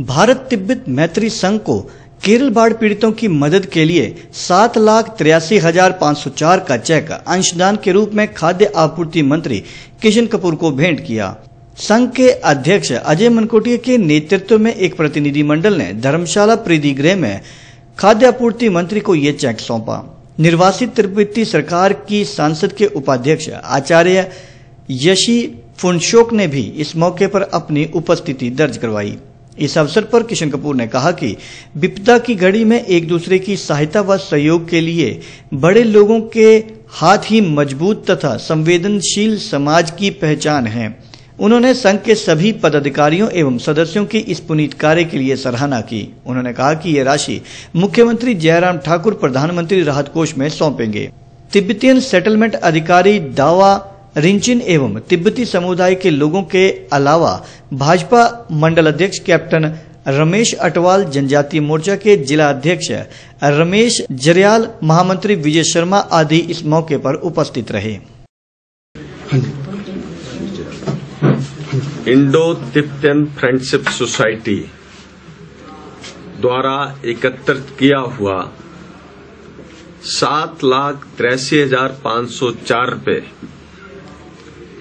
भारत तिब्बत मैत्री संघ को केरल बाढ़ पीड़ितों की मदद के लिए सात लाख तिरासी हज़ार पाँच सौ चार का चेक अंशदान के रूप में खाद्य आपूर्ति मंत्री किशन कपूर को भेंट किया। संघ के अध्यक्ष अजय मनकोटिया के नेतृत्व में एक प्रतिनिधिमंडल ने धर्मशाला प्रीति गृह में खाद्य आपूर्ति मंत्री को ये चेक सौंपा। निर्वासित तिब्बती सरकार की सांसद के उपाध्यक्ष आचार्य यशी फुनशोक ने भी इस मौके पर अपनी उपस्थिति दर्ज करवाई। इस अवसर पर किशन कपूर ने कहा कि विपदा की घड़ी में एक दूसरे की सहायता व सहयोग के लिए बड़े लोगों के हाथ ही मज़बूत तथा संवेदनशील समाज की पहचान है। उन्होंने संघ के सभी पदाधिकारियों एवं सदस्यों की इस पुनीत कार्य के लिए सराहना की। उन्होंने कहा कि यह राशि मुख्यमंत्री जयराम ठाकुर, प्रधानमंत्री राहत कोष में सौंपेंगे। तिब्बतियन सेटलमेंट अधिकारी दावा रिंचिन एवं तिब्बती समुदाय के लोगों के अलावा भाजपा मंडल अध्यक्ष कैप्टन रमेश अटवाल, जनजातीय मोर्चा के जिला अध्यक्ष रमेश जरियाल, महामंत्री विजय शर्मा आदि इस मौके पर उपस्थित रहे। इंडो तिब्बतन फ्रेंडशिप सोसाइटी द्वारा एकत्रित किया हुआ सात लाख तिरासी हज़ार पाँच सौ चार रुपये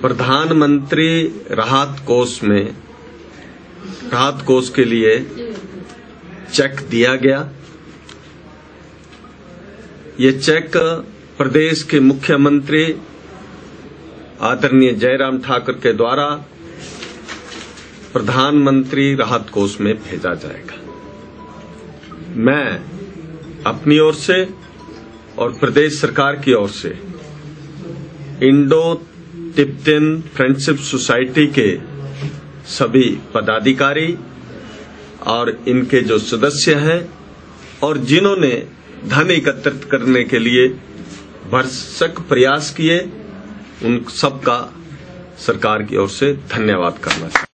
प्रधानमंत्री राहत कोष में, राहत कोष के लिए चेक दिया गया। ये चेक प्रदेश के मुख्यमंत्री आदरणीय जयराम ठाकुर के द्वारा प्रधानमंत्री राहत कोष में भेजा जाएगा। मैं अपनी ओर से और प्रदेश सरकार की ओर से इंडो तिब्बतन फ्रेंडशिप सोसाइटी के सभी पदाधिकारी और इनके जो सदस्य हैं और जिन्होंने धन एकत्रित करने के लिए भरसक प्रयास किए, उन सबका सरकार की ओर से धन्यवाद करना चाहिए